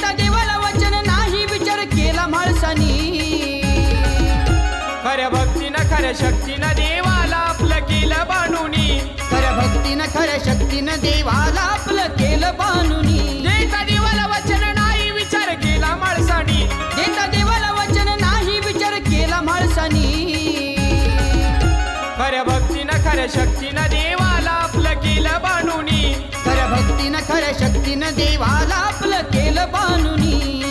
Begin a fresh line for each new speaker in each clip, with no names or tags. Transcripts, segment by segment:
गीता देवाला वचन नाही विचार केला माणसानी. खऱ्या भक्तीनं खऱ्या शक्तीनं देवाला आपलं केलं बांधुनी
खऱ्या भक्तीनं खऱ्या शक्तीनं देवाला आपलं केलं बांधुनी
देता देवाला वचन नाही विचार केला माणसानी.
देता देवाला वचन नाही विचार केला माणसानी.
खऱ्या भक्तीनं खऱ्या शक्तीनं देवाला आपलं केलं बांधुनी
खऱ्या भक्ती खऱ्या शक्तीनं देवाला आपलं केलं बानुनी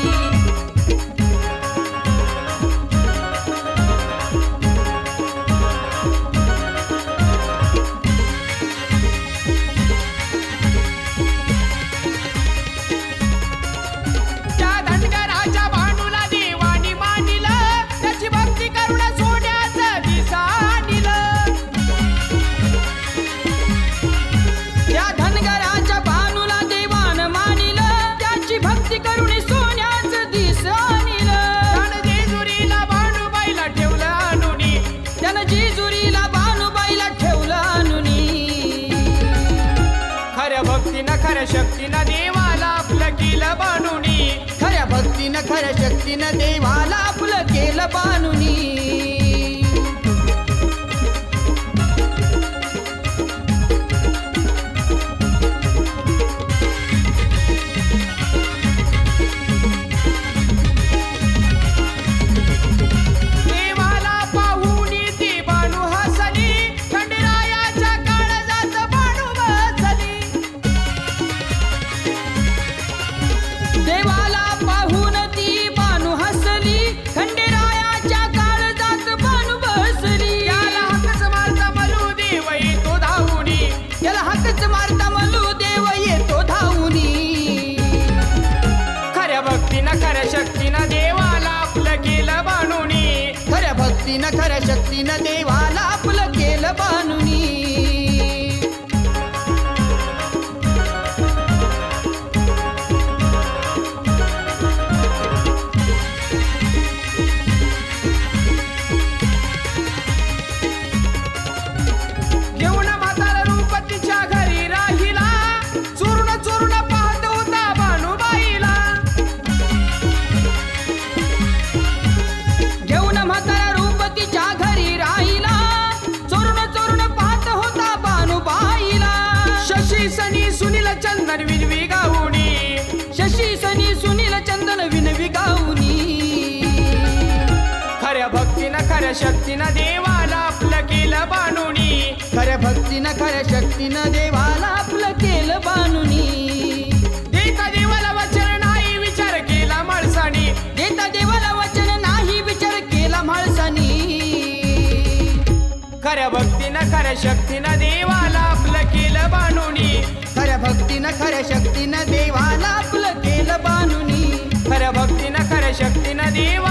खऱ्या शक्तीनं देवाला आपलं केलं बाणुनी
खऱ्या भक्तीनं खऱ्या शक्तीनं देवाला आपलं केलं बानुनी. त्याला हातच मारता मलू देव येतो धावूनी.
खऱ्या भक्तीनं खऱ्या शक्तीनं देवाला आपलं केलं बाणुनी.
खऱ्या भक्तीनं खऱ्या शक्तीनं
देवा सुनील विनवी गाऊनी.
शशी सनी सुनील चंदन विनवी गाऊनी.
खऱ्या भक्तीनं खऱ्या शक्तीनं देवाला आपलं केलं बानुनी
खऱ्या भक्तीनं खऱ्या शक्तीनं देवाला आपलं केलं बानुनी
देता देवाला वचन नाही विचार केला माणसानी.
देता देवाला वचन नाही विचार केला माणसानी.
खऱ्या भक्तीनं खऱ्या शक्तीनं देवाला आपलं केलं भक्तीनं खऱ्या शक्तीनं देवाला आपलं केलं बानुनी
खऱ्या भक्तीनं खऱ्या शक्तीनं देवा